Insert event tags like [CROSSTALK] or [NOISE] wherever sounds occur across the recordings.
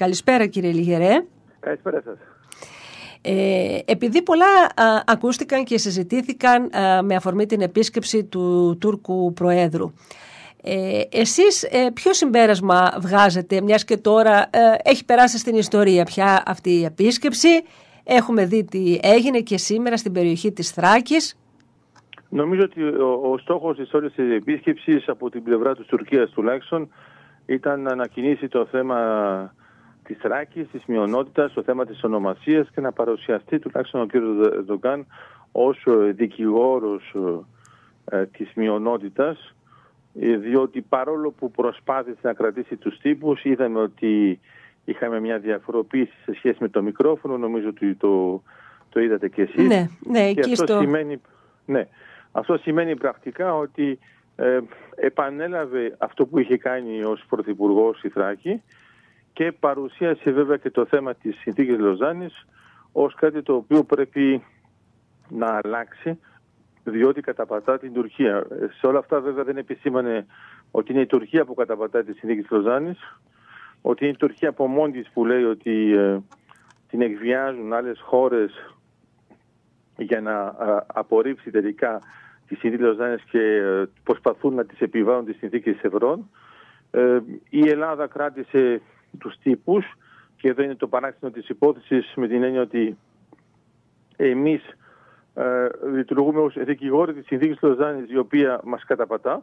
Καλησπέρα κύριε Λιγερέ. Καλησπέρα σας. Ε, επειδή πολλά ακούστηκαν και συζητήθηκαν με αφορμή την επίσκεψη του Τούρκου Προέδρου. Ε, εσείς ε, ποιο συμπέρασμα βγάζετε μιας και τώρα ε, έχει περάσει στην ιστορία πια αυτή η επίσκεψη; Έχουμε δει τι έγινε και σήμερα στην περιοχή της Θράκης Νομίζω ότι ο, ο στόχος της όλης της επίσκεψης από την πλευρά της Τουρκίας τουλάχιστον ήταν να ανακοινήσει το θέμα της Θράκης, της μειονότητας, το θέμα της ονομασίας και να παρουσιαστεί τουλάχιστον ο κ. Δογκάν ως δικηγόρος ε, της μειονότητας. Ε, διότι παρόλο που προσπάθησε να κρατήσει τους τύπους είδαμε ότι είχαμε μια διαφοροποίηση σε σχέση με το μικρόφωνο. Νομίζω ότι το, το είδατε και εσείς. Ναι, ναι, και αυτό, σημαίνει, ναι, αυτό σημαίνει πρακτικά ότι ε, επανέλαβε αυτό που είχε κάνει ως Πρωθυπουργός στη Θράκη και παρουσίασε βέβαια και το θέμα της συνθήκης Λοζάνης ως κάτι το οποίο πρέπει να αλλάξει διότι καταπατά την Τουρκία. Σε όλα αυτά βέβαια δεν επισήμανε ότι είναι η Τουρκία που καταπατά τη συνθήκη της Λοζάνης, ότι είναι η Τουρκία από μόνη της που λέει ότι ε, την εκβιάζουν άλλες χώρες για να ε, απορρίψει τελικά τη συνθήκη Λοζάνης και ε, προσπαθούν να τις επιβάλλουν τις συνθήκες της Ευρών. η Ελλάδα κράτησε τους τύπους και εδώ είναι το παράξενο της υπόθεσης με την έννοια ότι εμείς ε, λειτουργούμε ως δικηγόροι της συνθήκης της Λοζάνης η οποία μας καταπατά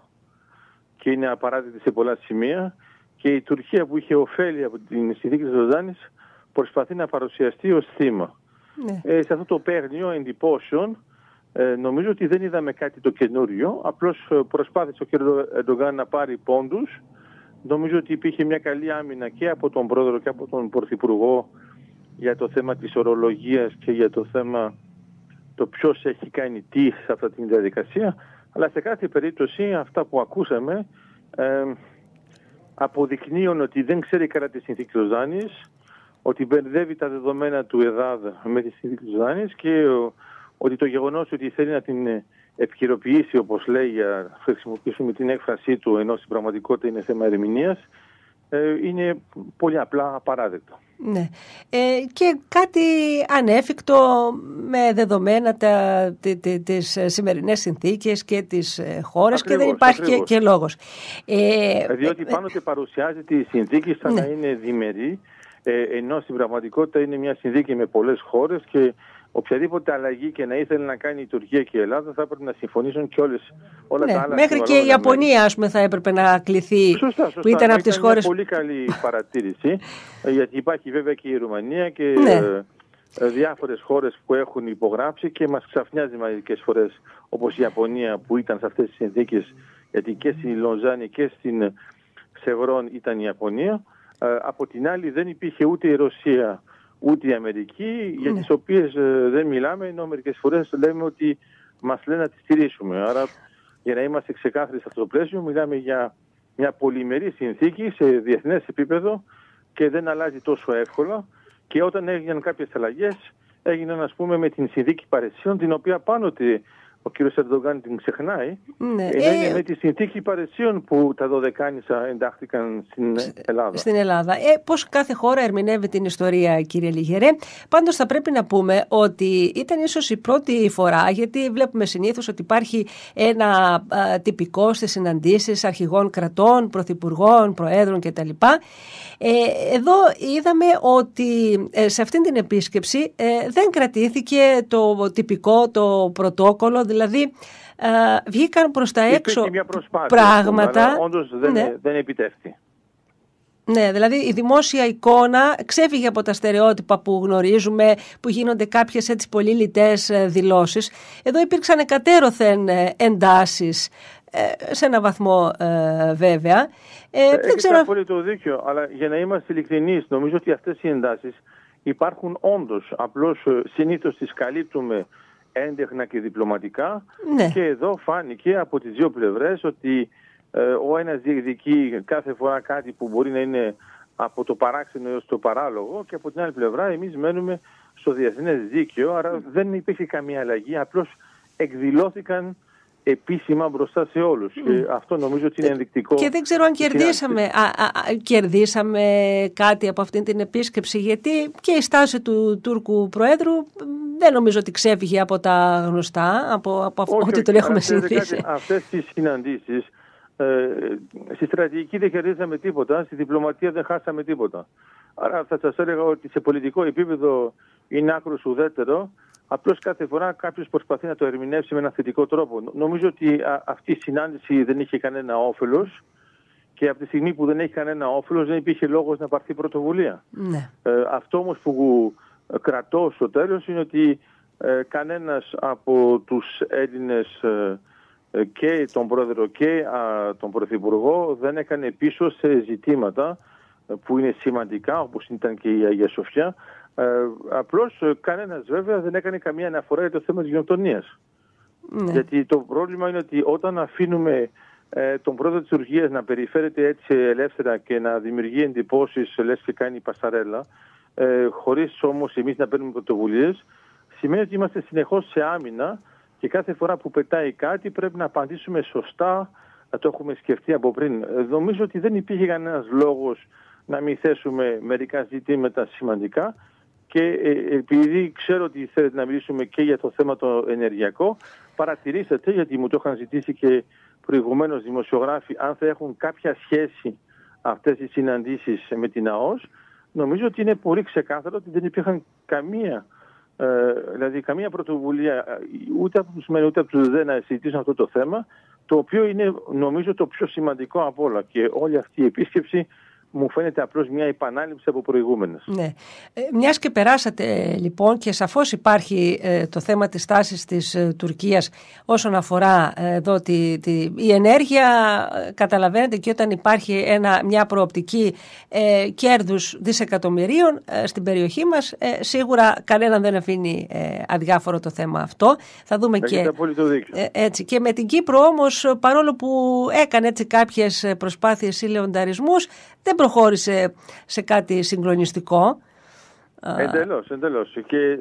και είναι απαράδεκτη σε πολλά σημεία και η Τουρκία που είχε ωφέλη από την συνθήκη της Λοζάνης προσπαθεί να παρουσιαστεί ως θύμα. Ναι. Ε, σε αυτό το παίρνιο εντυπώσεων ε, νομίζω ότι δεν είδαμε κάτι το καινούριο, απλώς ε, προσπάθησε ο κ. Εντογκάν να πάρει πόντους. Νομίζω ότι υπήρχε μια καλή άμυνα και από τον πρόεδρο και από τον πρωθυπουργό για το θέμα της ορολογίας και για το θέμα το ποιος έχει κάνει τι σε αυτή τη διαδικασία, αλλά σε κάθε περίπτωση αυτά που ακούσαμε ε, αποδεικνύουν ότι δεν ξέρει καλά τη συνθήκη Ζάνης, ότι μπερδεύει τα δεδομένα του ΕΔΑΔ με τη συνθήκη Ζάνης και ότι το γεγονός ότι θέλει να την επικαιροποιήσει, όπως λέει, για να χρησιμοποιήσουμε την έκφρασή του, ενώ στην πραγματικότητα είναι θέμα ερμηνείας, ε, είναι πολύ απλά απαράδεκτο. Ναι. Ε, και κάτι ανέφικτο με δεδομένα τα, τε, τις σημερινές συνθήκες και τις ε, χώρες και δεν υπάρχει και, και, λόγος. Ε, Διότι πάνω και παρουσιάζεται η συνθήκη σαν ναι. να είναι διμερή ενώ στην πραγματικότητα είναι μια συνθήκη με πολλές χώρες και οποιαδήποτε αλλαγή και να ήθελε να κάνει η Τουρκία και η Ελλάδα θα έπρεπε να συμφωνήσουν και όλες, όλα ναι, τα άλλα. Μέχρι και η Ιαπωνία ας πούμε, θα έπρεπε να κληθεί σωστά, σωστά. που ήταν από τις χώρες... Μια πολύ καλή [LAUGHS] παρατήρηση ε, γιατί υπάρχει βέβαια και η Ρουμανία και ναι. ε, ε, διάφορες χώρες που έχουν υπογράψει και μας ξαφνιάζει μερικές φορές όπως η Ιαπωνία που ήταν σε αυτές τις συνθήκες γιατί και στην Λονζάνη και στην Σευρών ήταν η Ιαπωνία. από την άλλη δεν υπήρχε ούτε η Ρωσία ούτε η Αμερική, για ναι. τις οποίες ε, δεν μιλάμε, ενώ μερικές φορές λέμε ότι μας λένε να τις στηρίσουμε. Άρα, για να είμαστε ξεκάθαροι σε αυτό το πλαίσιο, μιλάμε για μια πολυμερή συνθήκη σε διεθνές επίπεδο και δεν αλλάζει τόσο εύκολα και όταν έγιναν κάποιες αλλαγές έγιναν ας πούμε με την συνθήκη παρεσίων την οποία πάνω ο κύριος Ερντογκάν την ξεχνάει, ναι. ενώ είναι ε, με τη συνθήκη παρεσίων που τα δωδεκάνησα εντάχθηκαν στην Ελλάδα. Στην Ελλάδα. Ε, πώς κάθε χώρα ερμηνεύει την ιστορία κύριε Λιγερέ. Πάντως θα πρέπει να πούμε ότι ήταν ίσως η πρώτη φορά, γιατί βλέπουμε συνήθως ότι υπάρχει ένα α, τυπικό στις συναντήσεις αρχηγών κρατών, πρωθυπουργών, προέδρων κτλ. Ε, εδώ είδαμε ότι ε, σε αυτήν την επίσκεψη ε, δεν κρατήθηκε το τυπικό, το πρωτόκολλο, δηλαδή ε, βγήκαν προς τα έξω μια πράγματα. Αλλά όντως δεν, ναι. δεν επιτεύχθη. Ναι, δηλαδή η δημόσια εικόνα ξέφυγε από τα στερεότυπα που γνωρίζουμε, που γίνονται κάποιες έτσι πολύ λιτές ε, δηλώσεις. Εδώ υπήρξαν εκατέρωθεν ε, εντάσεις, σε ένα βαθμό βέβαια. Ε, δεν ξέρω... πολύ το δίκιο, αλλά για να είμαστε ειλικρινείς, νομίζω ότι αυτές οι εντάσεις υπάρχουν όντως. Απλώς συνήθως τις καλύπτουμε έντεχνα και διπλωματικά. Ναι. και εδώ φάνηκε από τις δύο πλευρές ότι ε, ο ένας διεκδικεί κάθε φορά κάτι που μπορεί να είναι από το παράξενο έως το παράλογο και από την άλλη πλευρά εμείς μένουμε στο διεθνές δίκαιο. Άρα δεν υπήρχε καμία αλλαγή. Απλώς εκδηλώθηκαν επίσημα μπροστά σε όλους. Και αυτό νομίζω ότι είναι ενδεικτικό. Και δεν ξέρω αν κερδίσαμε, α, α, κερδίσαμε κάτι από αυτή την επίσκεψη, γιατί και η στάση του Τούρκου Προέδρου δεν νομίζω ότι ξέφυγε από τα γνωστά, από, από όχι, ό,τι τον έχουμε συνηθίσει. Αυτές τις συναντήσεις, ε, στη στρατηγική δεν κερδίσαμε τίποτα, στη διπλωματία δεν χάσαμε τίποτα. Άρα θα σας έλεγα ότι σε πολιτικό επίπεδο είναι άκρος ουδέτερο, Απλώς κάθε φορά κάποιος προσπαθεί να το ερμηνεύσει με ένα θετικό τρόπο. Νομίζω ότι αυτή η συνάντηση δεν είχε κανένα όφελος και από τη στιγμή που δεν έχει κανένα όφελος δεν υπήρχε λόγος να πάρθει πρωτοβουλία. Ναι. Ε, αυτό όμως που κρατώ στο τέλος είναι ότι ε, κανένας από τους Έλληνες ε, και τον πρόεδρο και τον πρωθυπουργό δεν έκανε πίσω σε ζητήματα που είναι σημαντικά όπως ήταν και η Αγία Σοφιά ε, Απλώς ε, κανένας βέβαια δεν έκανε καμία αναφορά για το θέμα της γενοκτονίας. Ναι. Γιατί το πρόβλημα είναι ότι όταν αφήνουμε ε, τον πρόεδρο της Τουρκίας να περιφέρεται έτσι ελεύθερα και να δημιουργεί εντυπώσεις, λες και κάνει πασαρέλα, ε, χωρίς όμως εμείς να παίρνουμε πρωτοβουλίες, σημαίνει ότι είμαστε συνεχώς σε άμυνα και κάθε φορά που πετάει κάτι πρέπει να απαντήσουμε σωστά, να το έχουμε σκεφτεί από πριν. Ε, νομίζω ότι δεν υπήρχε κανένας λόγος να μην θέσουμε μερικά ζητήματα σημαντικά. Και ε, επειδή ξέρω ότι θέλετε να μιλήσουμε και για το θέμα το ενεργειακό, παρατηρήσατε, γιατί μου το είχαν ζητήσει και προηγουμένως δημοσιογράφοι, αν θα έχουν κάποια σχέση αυτές οι συναντήσεις με την ΑΟΣ, νομίζω ότι είναι πολύ ξεκάθαρο ότι δεν υπήρχαν καμία, ε, δηλαδή καμία πρωτοβουλία ε, ούτε από τους μεν ούτε από τους δε να συζητήσουν αυτό το θέμα, το οποίο είναι νομίζω το πιο σημαντικό από όλα. Και όλη αυτή η επίσκεψη μου φαίνεται απλώς μια επανάληψη από προηγούμενες. Ναι. Ε, μιας και περάσατε λοιπόν και σαφώς υπάρχει ε, το θέμα της τάσης της ε, Τουρκίας όσον αφορά ε, εδώ τη, τη, η ενέργεια καταλαβαίνετε και όταν υπάρχει ένα, μια προοπτική ε, κέρδους δισεκατομμυρίων στην περιοχή μας σίγουρα κανέναν δεν αφήνει αδιάφορο το θέμα αυτό. Θα δούμε και, έτσι, και με την Κύπρο όμως παρόλο που έκανε έτσι κάποιες προσπάθειες ή λεονταρισμούς δεν προχώρησε σε κάτι συγκλονιστικό. Εντελώς, εντελώς. Και ε,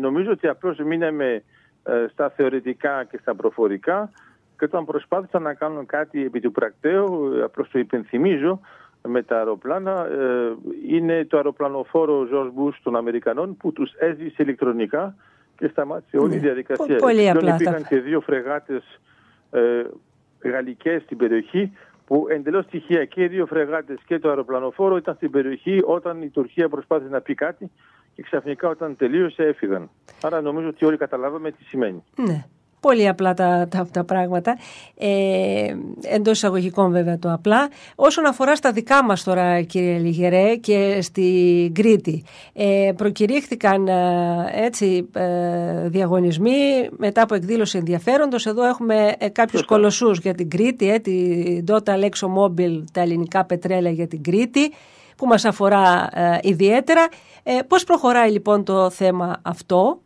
νομίζω ότι απλώς μείναμε ε, στα θεωρητικά και στα προφορικά και όταν προσπάθησαν να κάνουν κάτι επί του πρακτέου, ε, απλώς το υπενθυμίζω, με τα αεροπλάνα είναι το αεροπλανοφόρο George Bush των Αμερικανών που τους έσβησε ηλεκτρονικά και σταμάτησε όλη η ναι. διαδικασία. Πολύ απλά. Υπήρχαν και δύο φρεγάτες ε, γαλλικές στην περιοχή που εντελώς στοιχεία και οι δύο φρεγάτες και το αεροπλανοφόρο ήταν στην περιοχή όταν η Τουρκία προσπάθησε να πει κάτι και ξαφνικά όταν τελείωσε έφυγαν. Άρα νομίζω ότι όλοι καταλάβαμε τι σημαίνει. Ναι. Πολύ απλά τα, τα, τα πράγματα. Ε, Εντός εισαγωγικών βέβαια το απλά. Όσον αφορά στα δικά μας τώρα κύριε Λιγερέ και στη Κρήτη. Ε, προκηρύχθηκαν ε, έτσι ε, διαγωνισμοί μετά από εκδήλωση ενδιαφέροντος. Εδώ έχουμε ε, κάποιους κολοσσούς για την Κρήτη. Ε, την Total ExxonMobil, τα ελληνικά πετρέλαια για την Κρήτη που μας αφορά ε, ιδιαίτερα. Ε, πώς προχωράει λοιπόν το θέμα αυτό;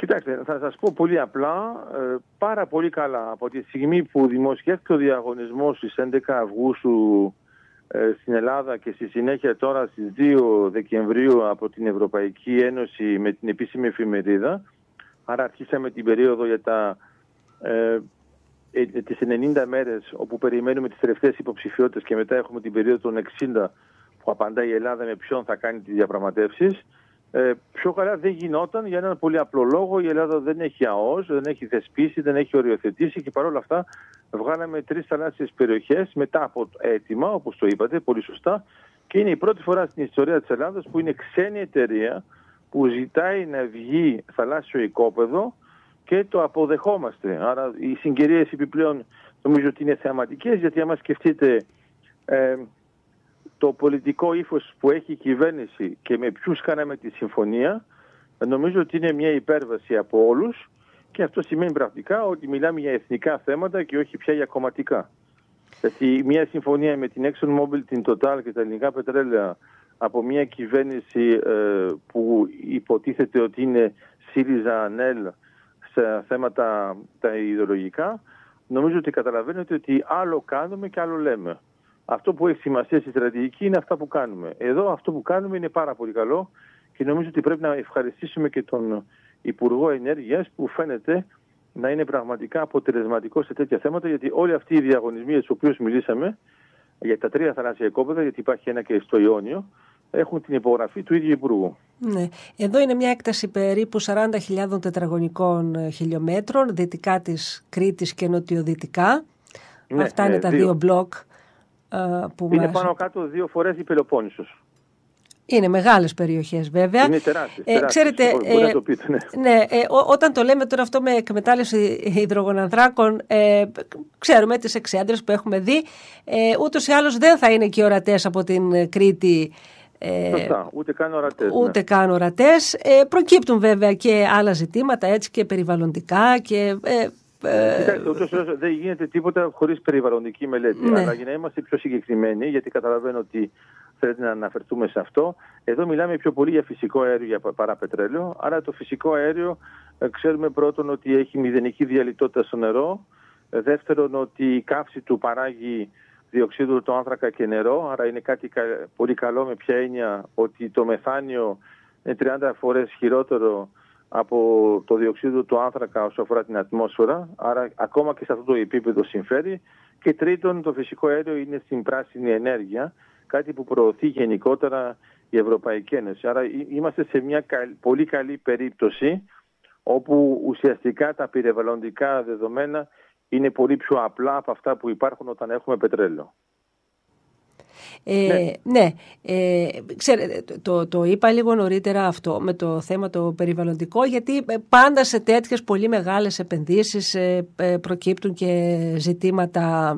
Κοιτάξτε, θα σας πω πολύ απλά, ε, πάρα πολύ καλά από τη στιγμή που δημοσιεύτηκε ο διαγωνισμός στις 11 Αυγούστου ε, στην Ελλάδα και στη συνέχεια τώρα στις 2 Δεκεμβρίου από την Ευρωπαϊκή Ένωση με την επίσημη εφημερίδα. Άρα αρχίσαμε την περίοδο για τα, ε, ε τις 90 μέρες όπου περιμένουμε τις τελευταίες υποψηφιότητες και μετά έχουμε την περίοδο των 60 που απαντάει η Ελλάδα με ποιον θα κάνει τις διαπραγματεύσεις. Ε, πιο καλά δεν γινόταν για έναν πολύ απλό λόγο. Η Ελλάδα δεν έχει ΑΟΣ, δεν έχει θεσπίσει, δεν έχει οριοθετήσει και παρόλα αυτά βγάλαμε τρεις θαλάσσιες περιοχές μετά από έτοιμα, όπως το είπατε πολύ σωστά. Και είναι η πρώτη φορά στην ιστορία της Ελλάδας που είναι ξένη εταιρεία που ζητάει να βγει θαλάσσιο οικόπεδο και το αποδεχόμαστε. Άρα οι συγκυρίες επιπλέον νομίζω ότι είναι θεαματικές γιατί άμα σκεφτείτε ε, το πολιτικό ύφος που έχει η κυβέρνηση και με ποιους κάναμε τη συμφωνία, νομίζω ότι είναι μια υπέρβαση από όλους και αυτό σημαίνει πρακτικά ότι μιλάμε για εθνικά θέματα και όχι πια για κομματικά. Γιατί μια συμφωνία με την ExxonMobil, την Total και τα ελληνικά πετρέλαια από μια κυβέρνηση ε, που υποτίθεται ότι είναι ΣΥΡΙΖΑ ΑΝΕΛ σε θέματα τα ιδεολογικά, νομίζω ότι καταλαβαίνετε ότι άλλο κάνουμε και άλλο λέμε. Αυτό που έχει σημασία στη στρατηγική είναι αυτά που κάνουμε. Εδώ αυτό που κάνουμε είναι πάρα πολύ καλό και νομίζω ότι πρέπει να ευχαριστήσουμε και τον Υπουργό Ενέργειας που φαίνεται να είναι πραγματικά αποτελεσματικός σε τέτοια θέματα, γιατί όλοι αυτοί οι διαγωνισμοί για τους οποίους μιλήσαμε, για τα τρία θαλάσσια οικόπεδα, γιατί υπάρχει ένα και στο Ιόνιο, έχουν την υπογραφή του ίδιου Υπουργού. Ναι. Εδώ είναι μια έκταση περίπου 40.000 τετραγωνικών ε, χιλιόμετρων, δυτικά της Κρήτης και νοτιοδυτικά. Ναι, Αυτά είναι ναι, τα δύο, μπλοκ ε, που Είναι μας... πάνω κάτω δύο φορές η Πελοπόννησος. Είναι μεγάλες περιοχές βέβαια. Είναι τεράστιες. Ε, ξέρετε, ε, το πείτε, ναι. ναι ε, όταν το λέμε τώρα αυτό με εκμετάλλευση υδρογονανθράκων, ε, ξέρουμε τις εξέντρες που έχουμε δει. Ε, ούτως ή άλλως δεν θα είναι και ορατές από την Κρήτη ε, Σωστά, ούτε καν ορατές. Ναι. Ούτε καν ορατές. Ε, προκύπτουν βέβαια και άλλα ζητήματα έτσι και περιβαλλοντικά και... Ε, ε Κοιτάξτε, ούτως δεν γίνεται τίποτα χωρίς περιβαλλοντική μελέτη. Ναι. Αλλά για να είμαστε πιο συγκεκριμένοι, γιατί καταλαβαίνω ότι θέλετε να αναφερθούμε σε αυτό, εδώ μιλάμε πιο πολύ για φυσικό αέριο παρά πετρέλαιο. Άρα το φυσικό αέριο ε, ξέρουμε πρώτον ότι έχει μηδενική διαλυτότητα στο νερό. Δεύτερον ότι η καύση του παράγει διοξείδιο του άνθρακα και νερό, άρα είναι κάτι πολύ καλό με ποια έννοια ότι το μεθάνιο είναι 30 φορές χειρότερο από το διοξείδιο του άνθρακα όσο αφορά την ατμόσφαιρα, άρα ακόμα και σε αυτό το επίπεδο συμφέρει. Και τρίτον, το φυσικό αέριο είναι στην πράσινη ενέργεια, κάτι που προωθεί γενικότερα η Ευρωπαϊκή Ένωση. Άρα είμαστε σε μια πολύ καλή περίπτωση όπου ουσιαστικά τα περιβαλλοντικά δεδομένα είναι πολύ πιο απλά από αυτά που υπάρχουν όταν έχουμε πετρέλαιο. Ε, ναι, ναι ε, ξέρετε, το, το είπα λίγο νωρίτερα αυτό με το θέμα το περιβαλλοντικό γιατί ε, πάντα σε τέτοιες πολύ μεγάλες επενδύσεις ε, προκύπτουν και ζητήματα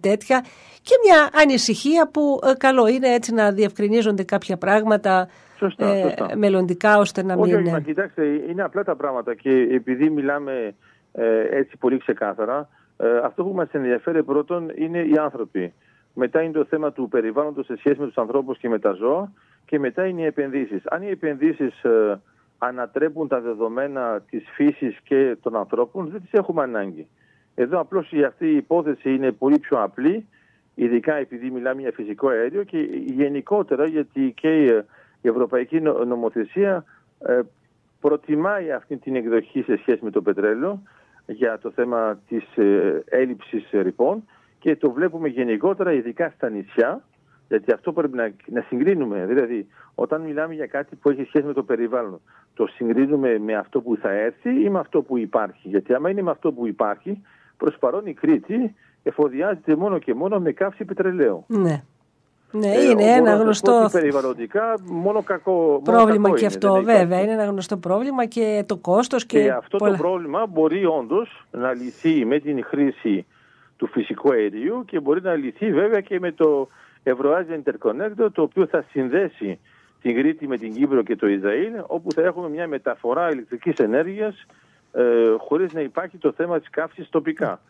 τέτοια και μια ανησυχία που καλό είναι έτσι να διευκρινίζονται κάποια πράγματα σωστά, σωστά. μελλοντικά ώστε να μην... Όχι, όχι, κοιτάξτε, είναι απλά τα πράγματα και επειδή μιλάμε ε, έτσι πολύ ξεκάθαρα. Ε, αυτό που μας ενδιαφέρει πρώτον είναι οι άνθρωποι. Μετά είναι το θέμα του περιβάλλοντος σε σχέση με τους ανθρώπους και με τα ζώα και μετά είναι οι επενδύσεις. Αν οι επενδύσεις ε, ανατρέπουν τα δεδομένα της φύσης και των ανθρώπων δεν τις έχουμε ανάγκη. Εδώ απλώς η αυτή η υπόθεση είναι πολύ πιο απλή ειδικά επειδή μιλάμε για φυσικό αέριο και γενικότερα γιατί και η Ευρωπαϊκή Νομοθεσία προτιμάει αυτή την εκδοχή σε σχέση με το πετρέλαιο για το θέμα της ε, έλλειψης ρηπών και το βλέπουμε γενικότερα ειδικά στα νησιά γιατί αυτό πρέπει να, να συγκρίνουμε. Δηλαδή, όταν μιλάμε για κάτι που έχει σχέση με το περιβάλλον, το συγκρίνουμε με αυτό που θα έρθει ή με αυτό που υπάρχει; Γιατί άμα είναι με αυτό που υπάρχει, προς παρόν η Κρήτη εφοδιάζεται μόνο και μόνο με καύση πετρελαίου. Ναι. Ναι, ε, είναι ένα γνωστό. Περιβαλλοντικά, μόνο κακό. Πρόβλημα και αυτό, βέβαια. Είναι ένα γνωστό πρόβλημα και το κόστος και. Και αυτό το πρόβλημα μπορεί όντως να λυθεί με την χρήση του φυσικού αερίου και μπορεί να λυθεί βέβαια και με το Ευρωάζια Interconnector, το οποίο θα συνδέσει την Κρήτη με την Κύπρο και το Ισραήλ, όπου θα έχουμε μια μεταφορά ηλεκτρικής ενέργειας ε, χωρίς να υπάρχει το θέμα της καύσης τοπικά.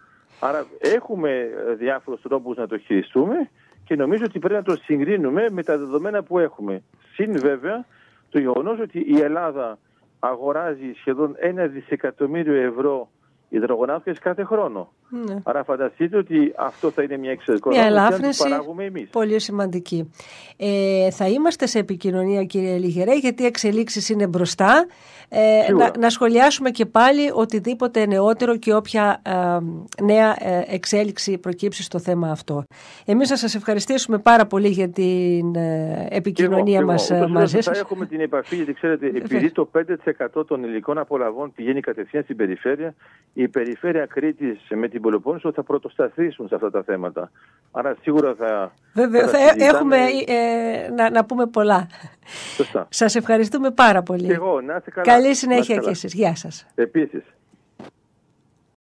Άρα έχουμε διάφορους τρόπους να το χειριστούμε και νομίζω ότι πρέπει να το συγκρίνουμε με τα δεδομένα που έχουμε. Συν βέβαια το γεγονός ότι η Ελλάδα αγοράζει σχεδόν ένα δισεκατομμύριο ευρώ υδρογονάφτες κάθε χρόνο. Ναι. Άρα φανταστείτε ότι αυτό θα είναι μια εξαιρετική ελάφρυνση που παράγουμε εμείς. Πολύ σημαντική. Ε, θα είμαστε σε επικοινωνία κύριε Λιγερέ γιατί οι εξελίξεις είναι μπροστά. Ε, να, να, σχολιάσουμε και πάλι οτιδήποτε νεότερο και όποια ε, νέα ε, εξέλιξη προκύψει στο θέμα αυτό. Εμείς θα σας ευχαριστήσουμε πάρα πολύ για την ε, επικοινωνία εγώ, μας εγώ. μαζί σας. Θα έχουμε την επαφή γιατί ξέρετε επειδή το 5% των υλικών απολαβών πηγαίνει κατευθείαν στην περιφέρεια η περιφέρεια Κρήτης με την Πελοπόννησο θα πρωτοσταθήσουν σε αυτά τα θέματα. Άρα σίγουρα θα. Βέβαια, θα, έχουμε ε, να, να πούμε πολλά. Σωστά. Σας ευχαριστούμε πάρα πολύ. Και εγώ, να καλά. Καλή συνέχεια και εσείς. Γεια σας. Επίσης.